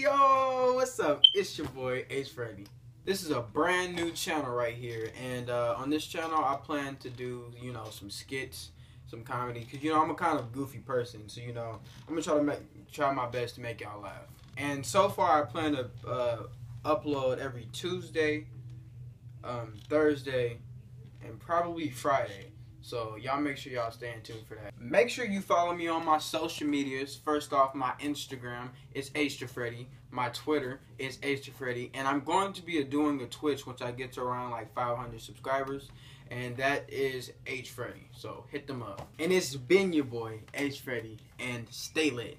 Yo, what's up? It's your boy H Freddie. This is a brand new channel right here, and uh, on this channel, I plan to do you know some skits, some comedy, cause you know I'm a kind of goofy person, so you know I'm gonna try to make try my best to make y'all laugh. And so far, I plan to uh, upload every Tuesday, um, Thursday, and probably Friday. So y'all make sure y'all stay in tune for that. Make sure you follow me on my social medias. First off, my Instagram is Freddie. My Twitter is Freddie, and I'm going to be doing a Twitch once I get to around like 500 subscribers, and that is H Freddie. So hit them up. And it's been your boy H Freddie, and stay lit.